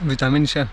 vitamin C.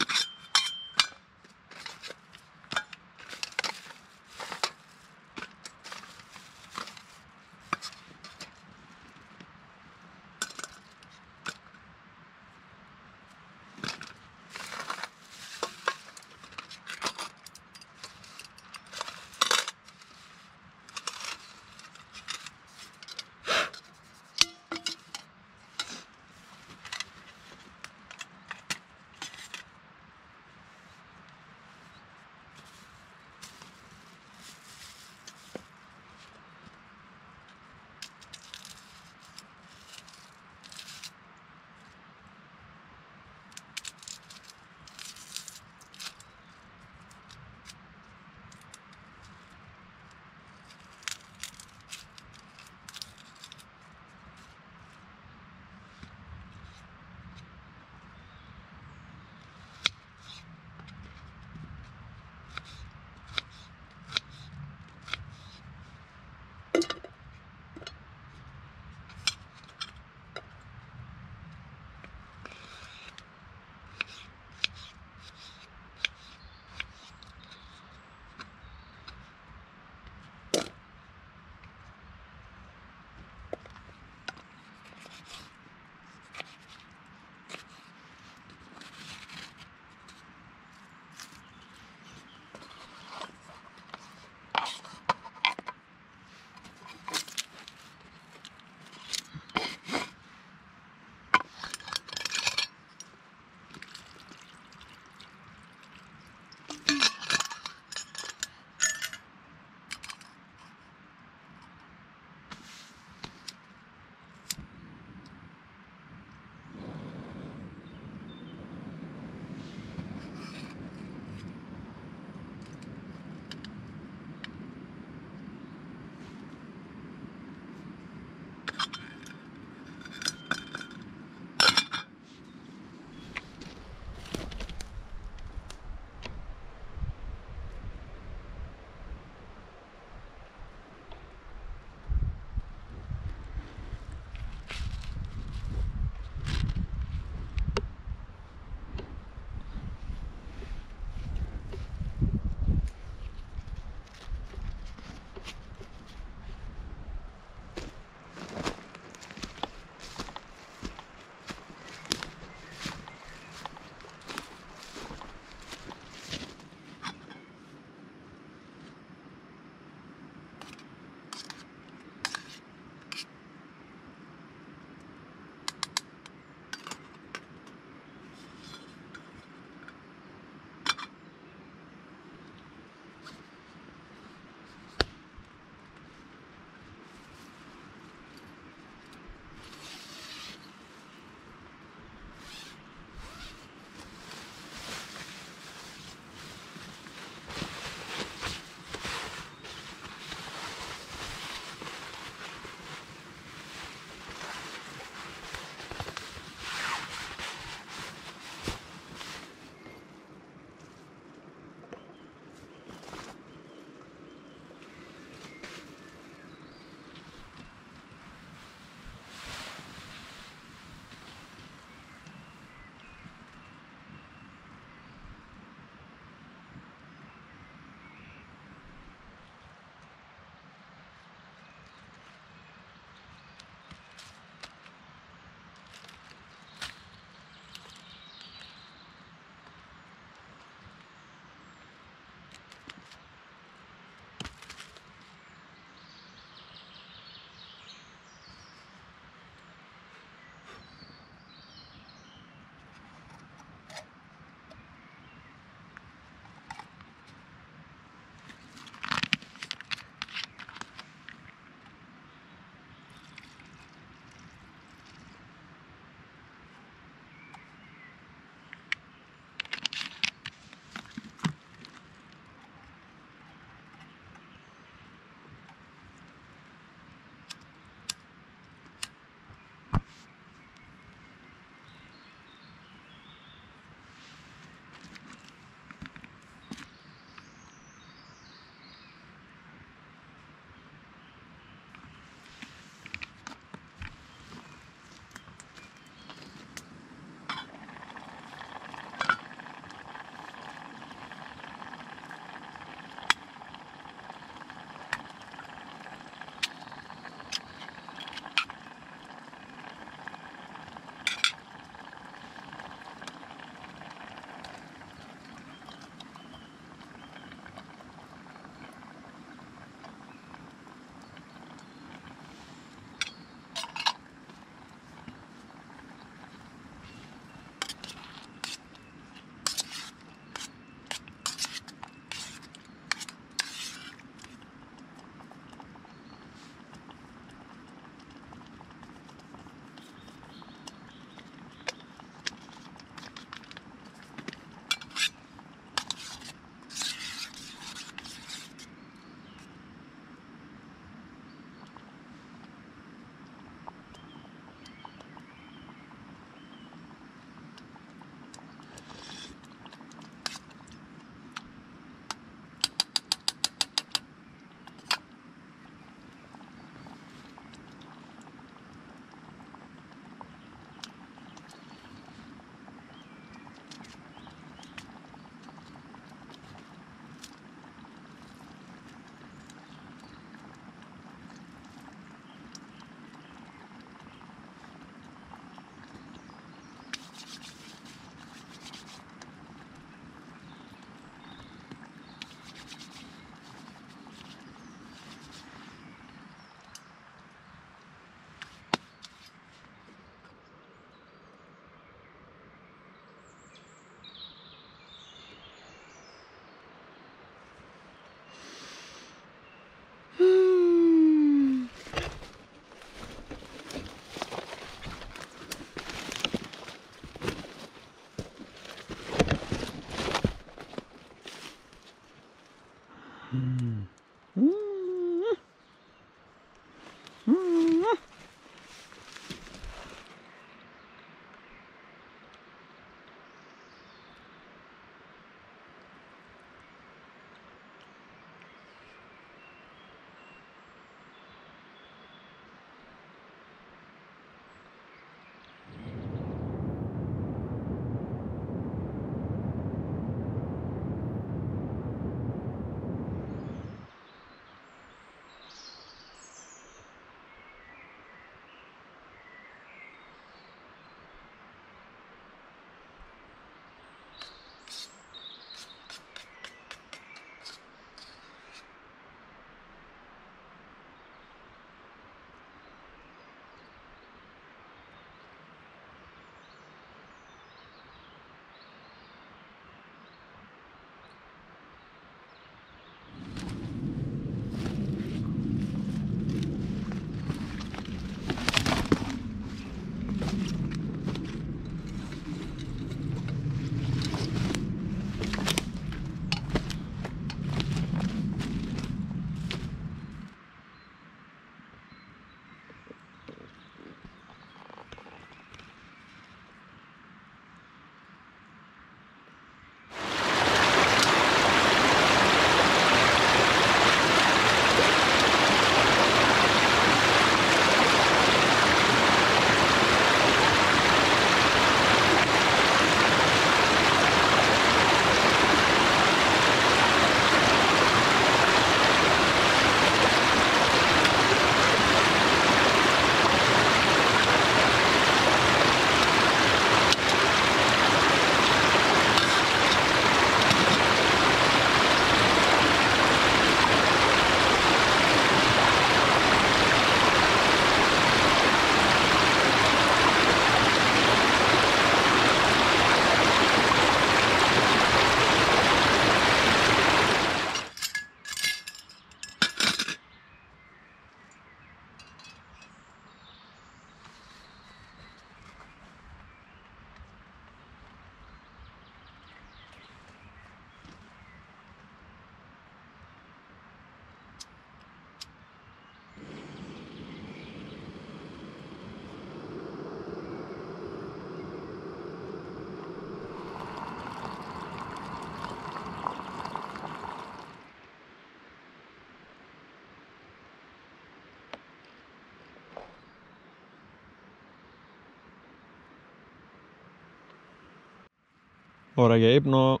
Ώρα για ύπνο.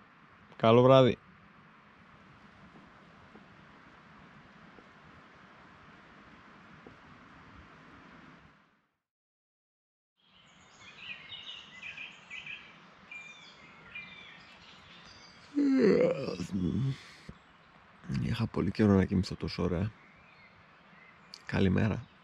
Καλό βράδυ. Είχα πολύ καιρό να κοιμηθώ τόσο ωραία. Καλημέρα.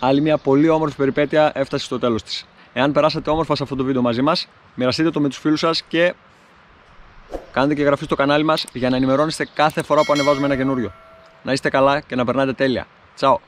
Άλλη μια πολύ όμορφη περιπέτεια έφτασε στο τέλος της. Εάν περάσατε όμορφα σε αυτό το βίντεο μαζί μας, μοιραστείτε το με τους φίλους σας και κάντε και εγγραφή στο κανάλι μας για να ενημερώνεστε κάθε φορά που ανεβάζουμε ένα καινούριο. Να είστε καλά και να περνάτε τέλεια. Τσάω!